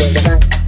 There's a bus.